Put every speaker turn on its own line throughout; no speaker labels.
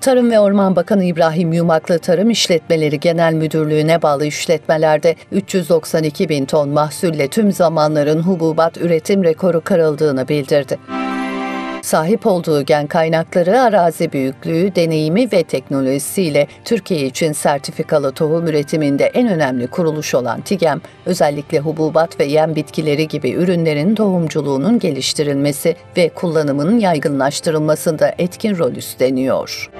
Tarım ve Orman Bakanı İbrahim Yumaklı Tarım İşletmeleri Genel Müdürlüğü'ne bağlı işletmelerde 392 bin ton mahsulle tüm zamanların hububat üretim rekoru kırıldığını bildirdi. Sahip olduğu gen kaynakları, arazi büyüklüğü, deneyimi ve teknolojisiyle Türkiye için sertifikalı tohum üretiminde en önemli kuruluş olan TİGEM, özellikle hububat ve yem bitkileri gibi ürünlerin tohumculuğunun geliştirilmesi ve kullanımının yaygınlaştırılmasında etkin rol üstleniyor.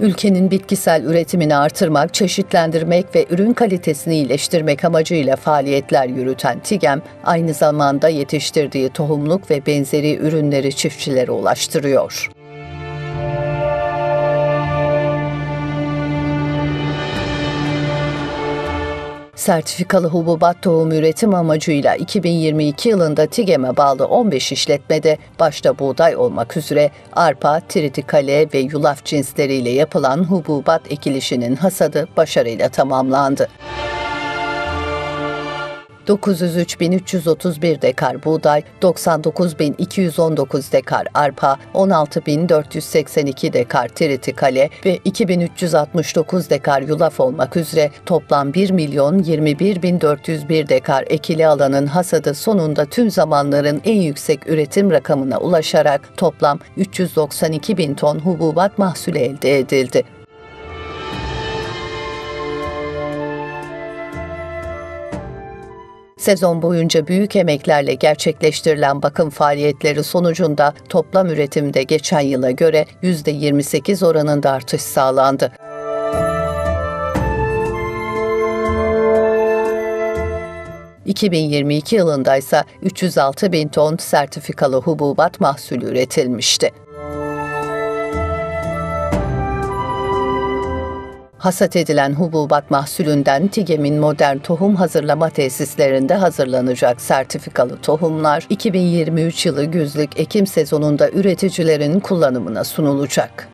Ülkenin bitkisel üretimini artırmak, çeşitlendirmek ve ürün kalitesini iyileştirmek amacıyla faaliyetler yürüten TİGEM, aynı zamanda yetiştirdiği tohumluk ve benzeri ürünleri çiftçilere ulaştırıyor. Sertifikalı hububat tohum üretim amacıyla 2022 yılında TİGEM'e bağlı 15 işletmede başta buğday olmak üzere arpa, tritikale ve yulaf cinsleriyle yapılan hububat ekilişinin hasadı başarıyla tamamlandı. 903.331 dekar buğday, 99.219 dekar arpa, 16.482 dekar tritikale ve 2.369 dekar yulaf olmak üzere toplam 1 milyon 21.401 dekar ekili alanın hasadı sonunda tüm zamanların en yüksek üretim rakamına ulaşarak toplam 392 bin ton hububat mahsulü elde edildi. Sezon boyunca büyük emeklerle gerçekleştirilen bakım faaliyetleri sonucunda toplam üretimde geçen yıla göre %28 oranında artış sağlandı. ...2022 yılında ise 306 bin ton sertifikalı hububat mahsulü üretilmişti. Hasat edilen hububat mahsulünden TİGEM'in modern tohum hazırlama tesislerinde hazırlanacak sertifikalı tohumlar 2023 yılı güzlük ekim sezonunda üreticilerin kullanımına sunulacak.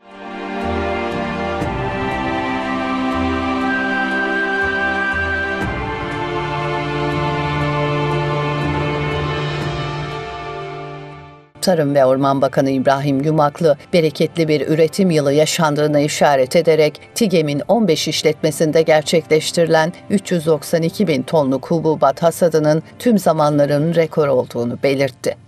Tarım ve Orman Bakanı İbrahim Yumaklı, bereketli bir üretim yılı yaşandığına işaret ederek TİGEM'in 15 işletmesinde gerçekleştirilen 392 bin tonluk hububat hasadının tüm zamanların rekor olduğunu belirtti.